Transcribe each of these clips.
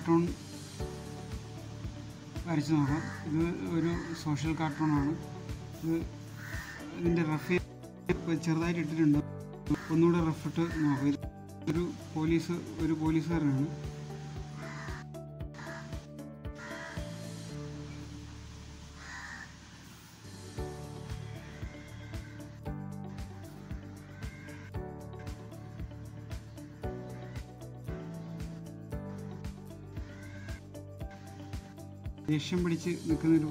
Cartoon വരച്ച് നോക്കാം. ഇത് ഒരു സോഷ്യൽ കാർട്ടൂണാണ് ഇത് ഇതിന്റെ റഫ് ചെറുതായിട്ട് ഇട്ടിട്ടുണ്ട്. ഒന്നുകൂടെ റഫ് ഇട്ട് നോക്കാം. ഒരു പോലീസ് ഒരു പോലീസുകാരനാണ് ദേഷ്യം പിടിച്ച് നിൽക്കുന്ന ഒരു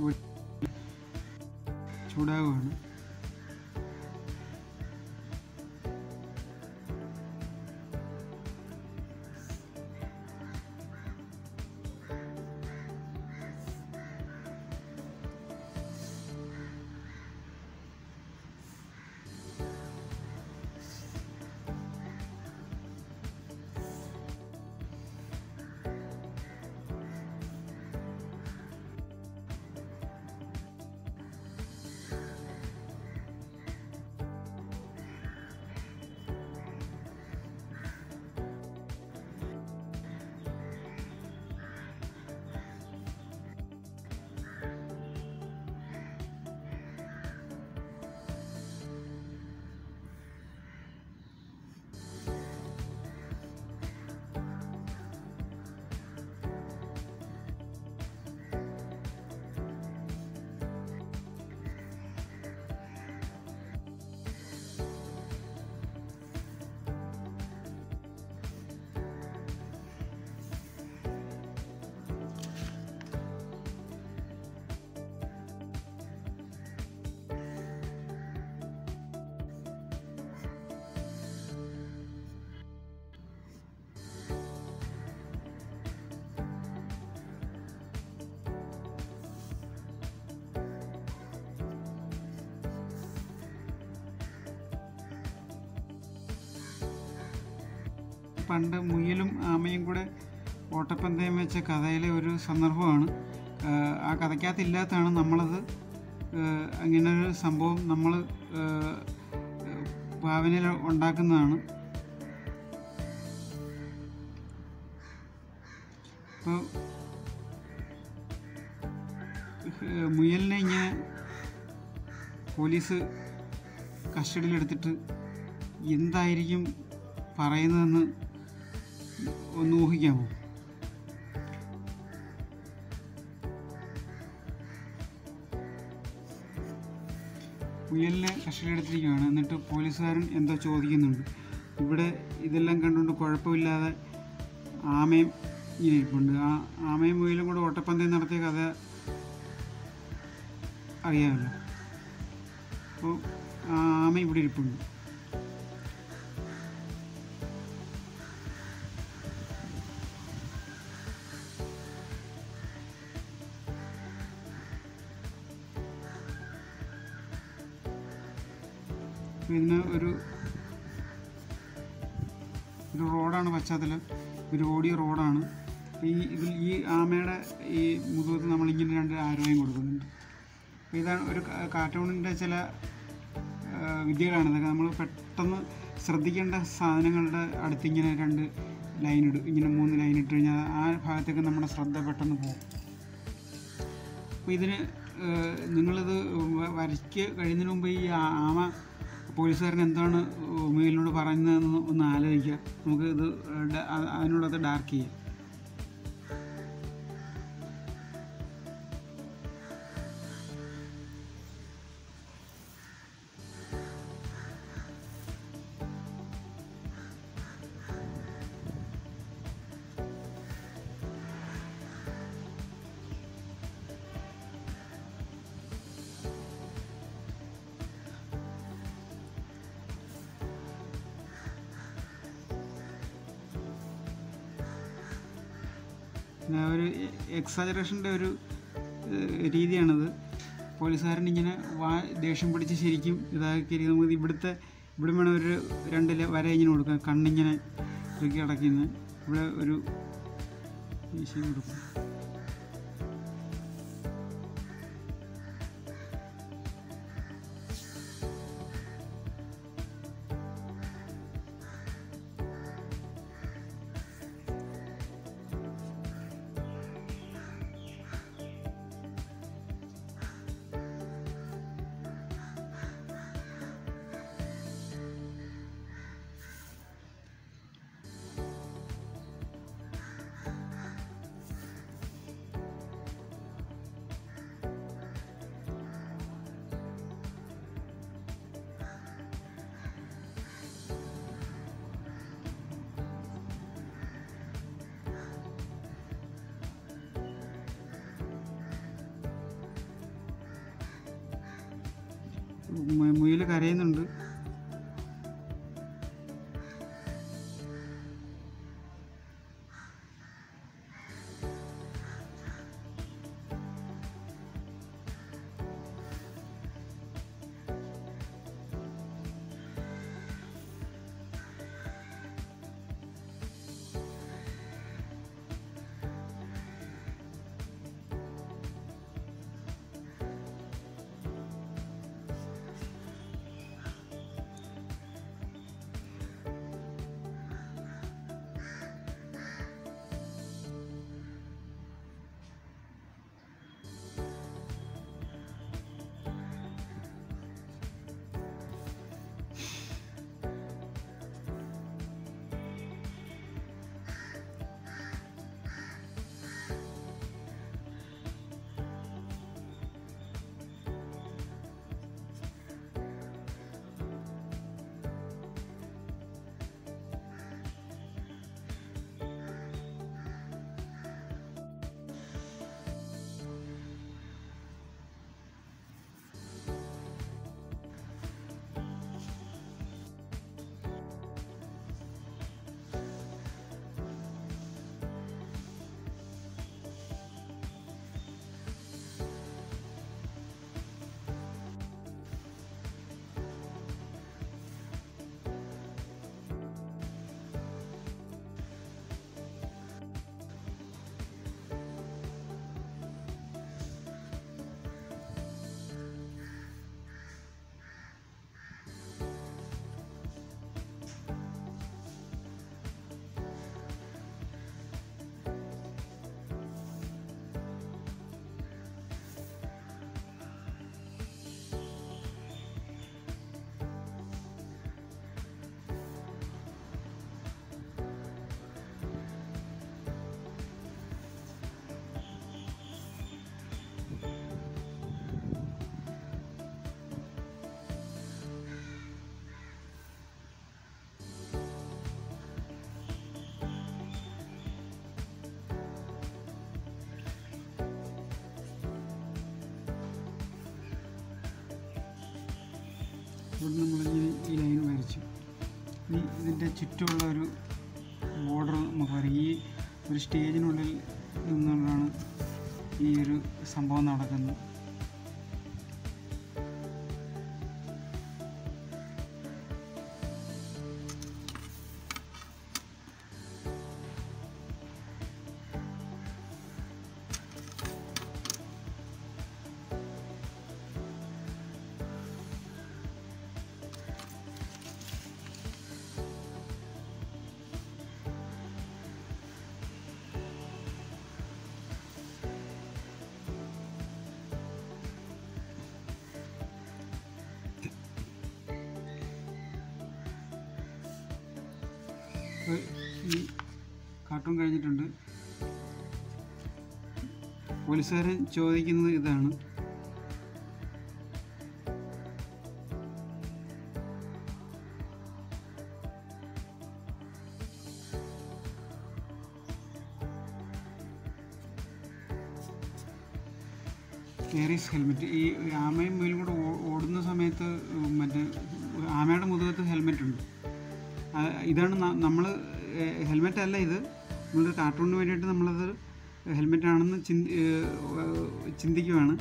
പണ്ട് മുയലും ആമയും കൂടെ ഓട്ടപ്പന്തയം വെച്ച കഥയിലെ ഒരു സന്ദർഭമാണ്. ആ കഥയ്ക്കകത്തില്ലാത്തതാണ് നമ്മളത്. അങ്ങനൊരു സംഭവം നമ്മൾ ഭാവനയിൽ ഉണ്ടാക്കുന്നതാണ്. അപ്പോൾ മുയലിനെ ഇങ്ങനെ പോലീസ് കസ്റ്റഡിയിലെടുത്തിട്ട് എന്തായിരിക്കും പറയുന്നതെന്ന് ഒന്ന് ഊഹിക്കാമോ മുയലിനെ കസ്റ്റഡിയിലെടുത്തിരിക്കുകയാണ് എന്നിട്ട് പോലീസുകാരൻ എന്തോ ചോദിക്കുന്നുണ്ട്. ഇവിടെ ഇതെല്ലാം കണ്ടുകൊണ്ട് കുഴപ്പമില്ലാതെ ആമയും ഇങ്ങനെ ഇരിപ്പുണ്ട്. ആ ആമയും മുയലും കൂടെ ഓട്ടപ്പന്തയം നടത്തിയ കഥ അറിയാമല്ലോ. അപ്പോൾ ആ ആമ ഇവിടെ ഇരിപ്പുണ്ട്. ഒരു റോഡാണ് പശ്ചാത്തലം. ഒരു ഓടിയ റോഡാണ്. ഈ ഇതിൽ ഈ ആമയുടെ ഈ മുതുകത്ത് നമ്മളിങ്ങനെ രണ്ട് ആരോഗ്യം കൊടുക്കുന്നുണ്ട്. ഇതാണ് ഒരു കാർട്ടൂണിന്റെ ചില വിദ്യകളാണ്. ഇതൊക്കെ നമ്മൾ പെട്ടെന്ന് ശ്രദ്ധിക്കേണ്ട സാധനങ്ങളുടെ അടുത്ത് ഇങ്ങനെ രണ്ട് ലൈൻ ഇടും. ഇങ്ങനെ മൂന്ന് ലൈൻ ഇട്ട് കഴിഞ്ഞാൽ ആ ഭാഗത്തേക്ക് നമ്മുടെ ശ്രദ്ധ പെട്ടെന്ന് പോകും. അപ്പോൾ ഇതിന് നിങ്ങളിത് വരയ്ക്ക് കഴിയുന്നതിന് മുമ്പ് ഈ ആമ പോലീസുകാരൻ എന്താണ് മുയലിനോട് പറയുന്നതെന്ന് ഒന്ന് ആലോചിക്കുക. നമുക്ക് ഇത് അതിനുള്ളത് ഡാർക്ക് ചെയ്യാം. പിന്നെ ഒരു എക്സാജറേഷന്റെ ഒരു രീതിയാണത്. പോലീസുകാരൻ ഇങ്ങനെ വാ ദേഷ്യം പിടിച്ച് ശരിക്കും ഇതാക്കി നമുക്ക് ഇവിടുത്തെ ഇവിടെ വേണം ഒരു രണ്ട് വര ഇങ്ങനെ കൊടുക്കാം കണ്ണിങ്ങനെ തൂക്കി അടക്കിന്ന്. ഇവിടെ ഒരു കൊടുക്കും. മുയൽ കരയുന്നുണ്ട്. ഇവിടെ നമ്മളിങ്ങനെ ഈ ലൈൻ വരച്ചു. ഇനി ഇതിന്റെ ചുറ്റുമുള്ള ഒരു ബോർഡർ നമുക്ക് ഈ ഒരു സ്റ്റേജിനുള്ളിൽ നിന്നുകൊണ്ടാണ് ഈ ഒരു സംഭവം നടക്കുന്നത്. ഈ കാർട്ടൂൺ കഴിഞ്ഞിട്ടുണ്ട്. പോലീസുകാരൻ ചോദിക്കുന്നത് ഇതാണ്. കേറീസ് ഹെൽമെറ്റ് ഈ ആമയും മുയിലും കൂടെ ഓടുന്ന സമയത്ത് മറ്റേ ആമയുടെ മുതുകത്ത് ഹെൽമെറ്റ് ഉണ്ട്. ഇതാണ് നമ്മൾ ഹെൽമെറ്റ് അല്ല ഇത്. നമ്മളൊരു കാർട്ടൂണിന് വേണ്ടിയിട്ട് നമ്മളത് ഹെൽമെറ്റ് ആണെന്ന് ചിന്തി ചിന്തിക്കുവാണ്.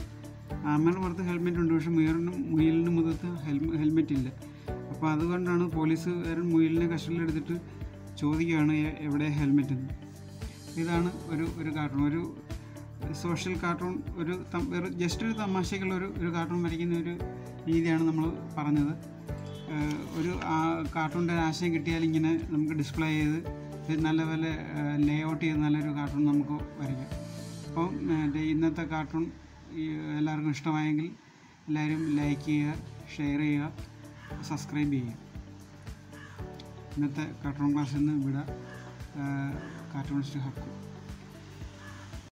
ആമയുടെ പുറത്ത് ഹെൽമെറ്റ് ഉണ്ട് പക്ഷേ മുയലിനും മുയലിന് മുഖത്ത് ഹെൽമ ഹെൽമെറ്റ് ഇല്ല അപ്പോൾ അതുകൊണ്ടാണ് പോലീസുകാരൻ മുയലിനെ കസ്റ്റഡിയിലെടുത്തിട്ട് ചോദിക്കുകയാണ് എവിടെ ഹെൽമെറ്റ് എന്ന് ഇതാണ് ഒരു ഒരു കാർട്ടൂൺ ഒരു സോഷ്യൽ കാർട്ടൂൺ ഒരു ജസ്റ്റ് ഒരു തമാശയ്ക്കുള്ള ഒരു ഒരു കാർട്ടൂൺ വരയ്ക്കുന്ന ഒരു രീതിയാണ് നമ്മൾ പറഞ്ഞത്. ഒരു കാർട്ടൂണിന്റെ ഒരു ആശയം കിട്ടിയാൽ ഇങ്ങനെ നമുക്ക് ഡിസ്പ്ലേ ചെയ്ത് നല്ല പോലെ ലേ ഔട്ട് ചെയ്ത് നല്ലൊരു കാർട്ടൂൺ നമുക്ക് വരയ്ക്കാം. അപ്പം ഇന്നത്തെ കാർട്ടൂൺ എല്ലാവർക്കും ഇഷ്ടമായെങ്കിൽ എല്ലാവരും ലൈക്ക് ചെയ്യുക ഷെയർ ചെയ്യുക സബ്സ്ക്രൈബ് ചെയ്യുക. ഇന്നത്തെ കാർട്ടൂൺ ക്ലാസ്സിൽ നിന്ന് ഇവിടെ കാർട്ടൂണിസ്റ്റ് ഹക്കു.